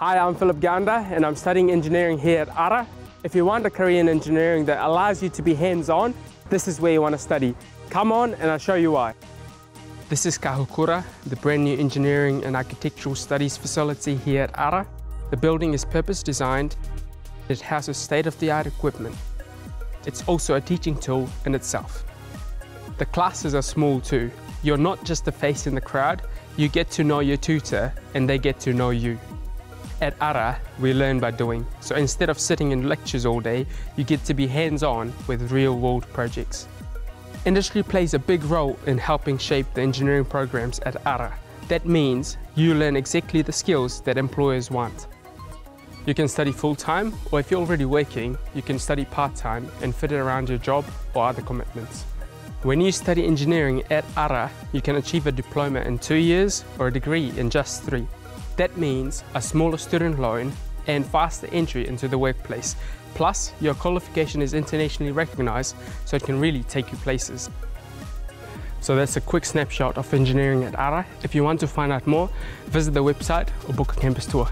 Hi, I'm Phillip Ganda and I'm studying engineering here at ARA. If you want a career in engineering that allows you to be hands-on, this is where you want to study. Come on and I'll show you why. This is Kahukura, the brand new engineering and architectural studies facility here at ARA. The building is purpose designed. It houses state-of-the-art equipment. It's also a teaching tool in itself. The classes are small too. You're not just a face in the crowd, you get to know your tutor and they get to know you. At ARA, we learn by doing. So instead of sitting in lectures all day, you get to be hands-on with real-world projects. Industry plays a big role in helping shape the engineering programs at ARA. That means you learn exactly the skills that employers want. You can study full-time, or if you're already working, you can study part-time and fit it around your job or other commitments. When you study engineering at ARA, you can achieve a diploma in two years or a degree in just three. That means a smaller student loan and faster entry into the workplace. Plus, your qualification is internationally recognized, so it can really take you places. So that's a quick snapshot of engineering at ARA. If you want to find out more, visit the website or book a campus tour.